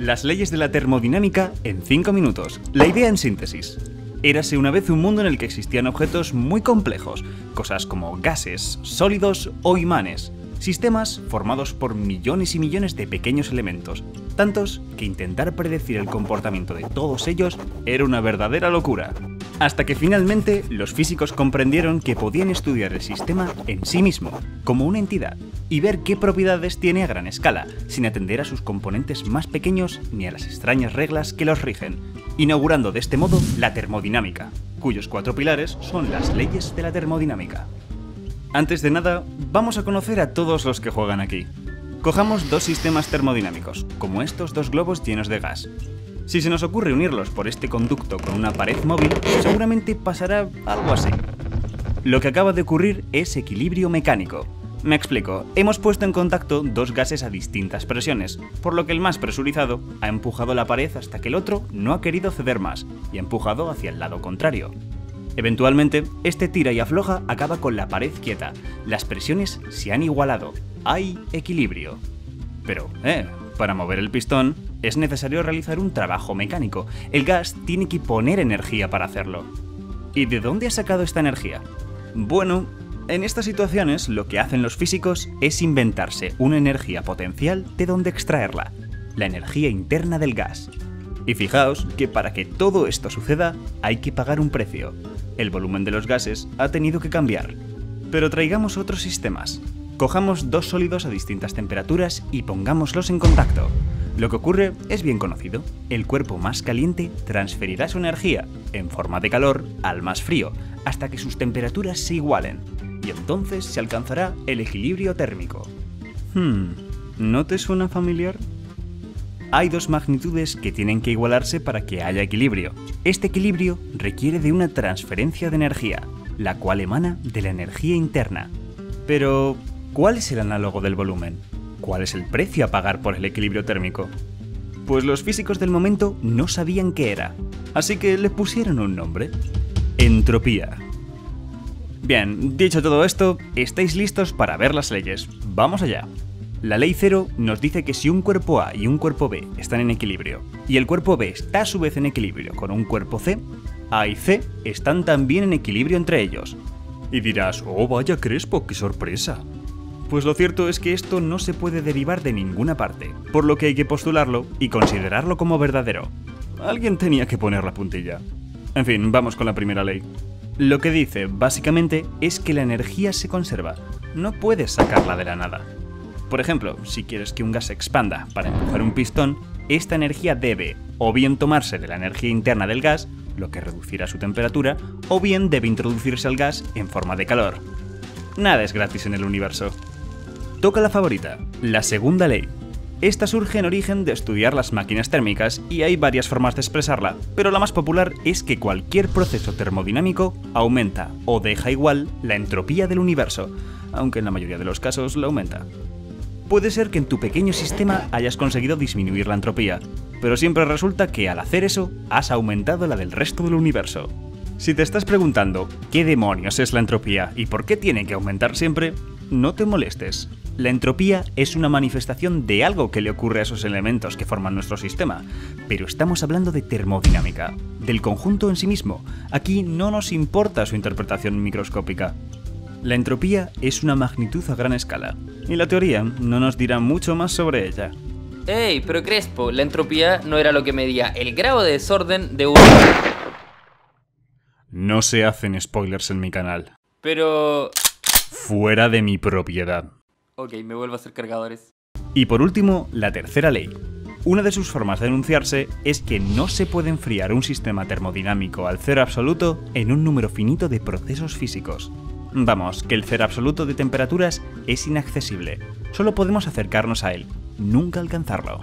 Las leyes de la termodinámica en 5 minutos. La idea en síntesis. Érase una vez un mundo en el que existían objetos muy complejos, cosas como gases, sólidos o imanes, sistemas formados por millones y millones de pequeños elementos, tantos que intentar predecir el comportamiento de todos ellos era una verdadera locura. Hasta que finalmente los físicos comprendieron que podían estudiar el sistema en sí mismo, como una entidad, y ver qué propiedades tiene a gran escala, sin atender a sus componentes más pequeños ni a las extrañas reglas que los rigen, inaugurando de este modo la termodinámica, cuyos cuatro pilares son las leyes de la termodinámica. Antes de nada, vamos a conocer a todos los que juegan aquí. Cojamos dos sistemas termodinámicos, como estos dos globos llenos de gas, si se nos ocurre unirlos por este conducto con una pared móvil, seguramente pasará algo así. Lo que acaba de ocurrir es equilibrio mecánico. Me explico, hemos puesto en contacto dos gases a distintas presiones, por lo que el más presurizado ha empujado la pared hasta que el otro no ha querido ceder más y ha empujado hacia el lado contrario. Eventualmente, este tira y afloja acaba con la pared quieta, las presiones se han igualado, hay equilibrio. Pero, eh, para mover el pistón es necesario realizar un trabajo mecánico. El gas tiene que poner energía para hacerlo. ¿Y de dónde ha sacado esta energía? Bueno, en estas situaciones lo que hacen los físicos es inventarse una energía potencial de donde extraerla, la energía interna del gas. Y fijaos que para que todo esto suceda hay que pagar un precio. El volumen de los gases ha tenido que cambiar. Pero traigamos otros sistemas. Cojamos dos sólidos a distintas temperaturas y pongámoslos en contacto. Lo que ocurre es bien conocido. El cuerpo más caliente transferirá su energía, en forma de calor, al más frío, hasta que sus temperaturas se igualen, y entonces se alcanzará el equilibrio térmico. Hmm, ¿no te suena familiar? Hay dos magnitudes que tienen que igualarse para que haya equilibrio. Este equilibrio requiere de una transferencia de energía, la cual emana de la energía interna. Pero, ¿Cuál es el análogo del volumen? ¿Cuál es el precio a pagar por el equilibrio térmico? Pues los físicos del momento no sabían qué era, así que le pusieron un nombre. Entropía. Bien, dicho todo esto, estáis listos para ver las leyes. Vamos allá. La ley cero nos dice que si un cuerpo A y un cuerpo B están en equilibrio, y el cuerpo B está a su vez en equilibrio con un cuerpo C, A y C están también en equilibrio entre ellos. Y dirás, oh vaya Crespo, qué sorpresa. Pues lo cierto es que esto no se puede derivar de ninguna parte, por lo que hay que postularlo y considerarlo como verdadero. Alguien tenía que poner la puntilla. En fin, vamos con la primera ley. Lo que dice, básicamente, es que la energía se conserva, no puedes sacarla de la nada. Por ejemplo, si quieres que un gas se expanda para empujar un pistón, esta energía debe o bien tomarse de la energía interna del gas, lo que reducirá su temperatura, o bien debe introducirse al gas en forma de calor. Nada es gratis en el universo. Toca la favorita, la segunda ley. Esta surge en origen de estudiar las máquinas térmicas y hay varias formas de expresarla, pero la más popular es que cualquier proceso termodinámico aumenta o deja igual la entropía del universo, aunque en la mayoría de los casos la aumenta. Puede ser que en tu pequeño sistema hayas conseguido disminuir la entropía, pero siempre resulta que al hacer eso has aumentado la del resto del universo. Si te estás preguntando qué demonios es la entropía y por qué tiene que aumentar siempre, no te molestes. La entropía es una manifestación de algo que le ocurre a esos elementos que forman nuestro sistema, pero estamos hablando de termodinámica, del conjunto en sí mismo. Aquí no nos importa su interpretación microscópica. La entropía es una magnitud a gran escala, y la teoría no nos dirá mucho más sobre ella. ¡Ey, pero Crespo! La entropía no era lo que medía el grado de desorden de un... No se hacen spoilers en mi canal. Pero... Fuera de mi propiedad. Ok, me vuelvo a hacer cargadores. Y por último, la tercera ley. Una de sus formas de enunciarse es que no se puede enfriar un sistema termodinámico al cero absoluto en un número finito de procesos físicos. Vamos, que el cero absoluto de temperaturas es inaccesible. Solo podemos acercarnos a él, nunca alcanzarlo.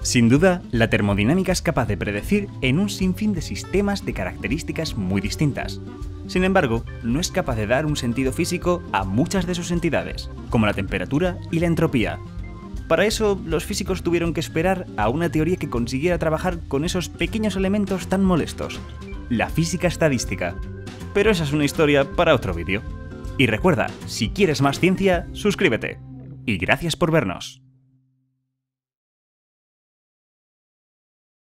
Sin duda, la termodinámica es capaz de predecir en un sinfín de sistemas de características muy distintas. Sin embargo, no es capaz de dar un sentido físico a muchas de sus entidades, como la temperatura y la entropía. Para eso, los físicos tuvieron que esperar a una teoría que consiguiera trabajar con esos pequeños elementos tan molestos, la física estadística. Pero esa es una historia para otro vídeo. Y recuerda, si quieres más ciencia, suscríbete. Y gracias por vernos.